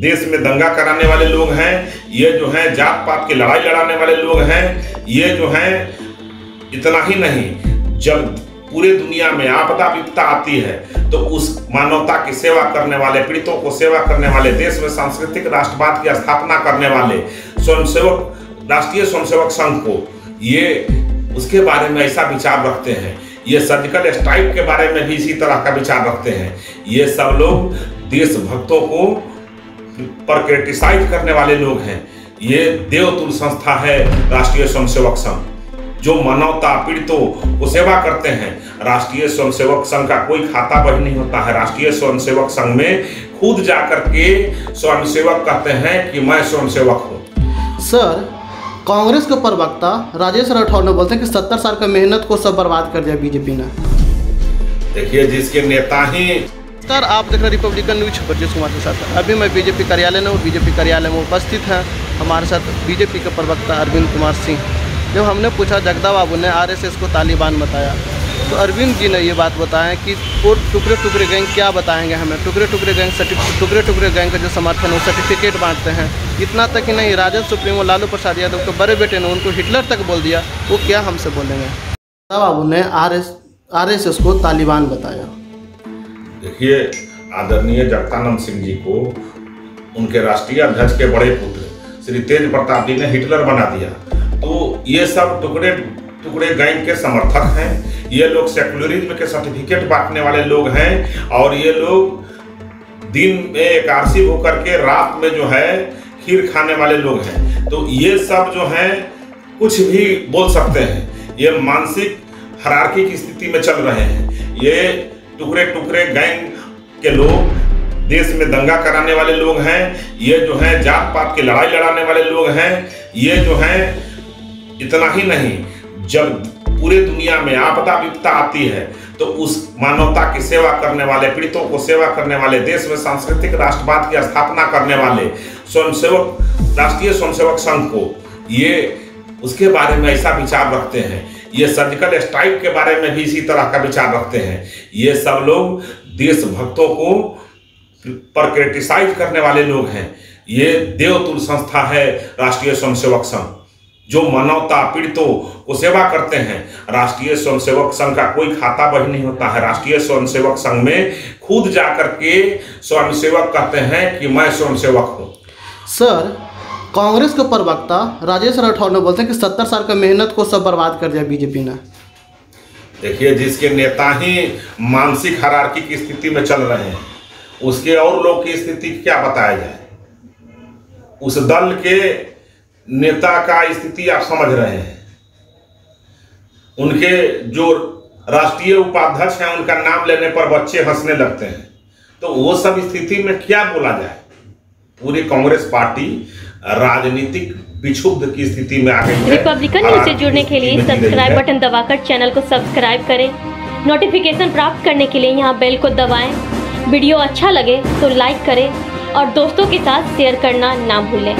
देश में दंगा कराने वाले लोग हैं, ये जो हैं जात पात की लड़ाई लड़ाने वाले लोग हैं, ये जो हैं इतना ही नहीं, जब पूरे दुनिया में आपदा विपदा आती है तो उस मानवता की सेवा करने वाले, पीड़ितों को सेवा करने वाले, देश में सांस्कृतिक राष्ट्रवाद की स्थापना करने वाले स्वयंसेवक, राष्ट्रीय स्वयंसेवक संघ को, ये, उसके बारे में ऐसा विचार रखते हैं। ये सर्जिकल स्ट्राइक के बारे में भी इसी तरह का विचार रखते हैं। ये सब लोग देशभक्तों को पर क्रिटिसाइज करने वाले लोग हैं। ये देवतुल संस्था है, राष्ट्रीय स्वयंसेवक संघ। जो मानवता पीड़ितों को सेवा करते हैं, राष्ट्रीय स्वयंसेवक संघ का कोई खाता बही नहीं होता है। राष्ट्रीय स्वयंसेवक संघ में खुद जाकर के स्वयंसेवक कहते हैं कि मैं स्वयंसेवक हूँ। सर कांग्रेस के प्रवक्ता राजेश राठौर ने बोलते हैं कि सत्तर साल का मेहनत को सब बर्बाद कर दिया बीजेपी ने। देखिए जिसके नेता ही सर आप देख रहे हैं रिपब्लिकन न्यूज़ ब्रजेश कुमार के साथ। अभी मैं बीजेपी कार्यालय में हूँ। बीजेपी कार्यालय में उपस्थित है हमारे साथ बीजेपी के प्रवक्ता अरविंद कुमार सिंह। जब हमने पूछा जगदा बाबू ने आरएसएस को तालिबान बताया तो अरविंद जी ने ये बात बताया कि वो टुकड़े टुकड़े गैंग क्या बताएँगे हमें? टुकड़े टुकड़े गैंग सर्टिफिकेट टुकड़े टुकड़े गैंग का जो समर्थन है वो सर्टिफिकेट बांटते हैं। इतना तक ही नहीं राजद सुप्रीमो लालू प्रसाद यादव के बड़े बेटे ने उनको हिटलर तक बोल दिया वो क्या हमसे बोलेंगे? बाबू ने R S R S S को तालिबान बताया। देखिए आदरणीय जगतानंद सिंह जी को उनके राष्ट्रीय अध्यक्ष के बड़े पुत्र श्री तेज प्रताप जी ने हिटलर बना दिया। तो ये सब टुकड़े टुकड़े गैंग के समर्थक हैं। ये लोग सेकुलरिज्म के सर्टिफिकेट बांटने वाले लोग हैं और ये लोग दिन में एकादशी होकर के रात में जो है खीर खाने वाले लोग हैं। तो ये सब जो हैं, कुछ भी बोल सकते हैं। ये मानसिक हरारकी की स्थिति में चल रहे हैं। ये टुकड़े टुकड़े गैंग के लोग, देश में दंगा कराने वाले लोग हैं। ये जो हैं जात पात की लड़ाई लड़ाने वाले लोग हैं। ये जो हैं, इतना ही नहीं। जब पूरे दुनिया में आपदा विपदा आती है तो उस मानवता की सेवा करने वाले, पीड़ितों को सेवा करने वाले, देश में सांस्कृतिक राष्ट्रवाद की स्थापना करने वाले स्वयंसेवक, राष्ट्रीय स्वयंसेवक संघ को, ये उसके बारे में ऐसा विचार रखते हैं। ये सर्जिकल स्ट्राइक के बारे में भी इसी तरह का विचार रखते हैं। ये सब लोग देशभक्तों को पर क्रिटिसाइज करने वाले लोग हैं। ये देवतुल संस्था है राष्ट्रीय स्वयंसेवक संघ। जो मानवता पीड़ितों को सेवा करते हैं राष्ट्रीय स्वयंसेवक संघ का कोई खाता बही नहीं होता है। राष्ट्रीय स्वयंसेवक संघ में खुद जाकर के स्वयंसेवक कहते हैं कि मैं स्वयंसेवक हूँ। सर कांग्रेस के प्रवक्ता राजेश राठौर ने बोलते हैं कि सत्तर साल का मेहनत को सब बर्बाद कर दिया बीजेपी ने। देखिए जिसके नेता ही मानसिक हरारकी की स्थिति में चल रहे हैं उसके और लोग की स्थिति क्या बताया जाए? उस दल के नेता का स्थिति आप समझ रहे हैं। उनके जो राष्ट्रीय उपाध्यक्ष हैं उनका नाम लेने पर बच्चे हंसने लगते हैं। तो वो सब स्थिति में क्या बोला जाए? पूरी कांग्रेस पार्टी राजनीतिक विक्षुब्ध की स्थिति में आ गई है रिपब्लिकन न्यूज़ से जुड़ने के लिए सब्सक्राइब बटन दबाकर चैनल को सब्सक्राइब करें। नोटिफिकेशन प्राप्त करने के लिए यहाँ बेल को दबाएँ। वीडियो अच्छा लगे तो लाइक करें और दोस्तों के साथ शेयर करना ना भूलें।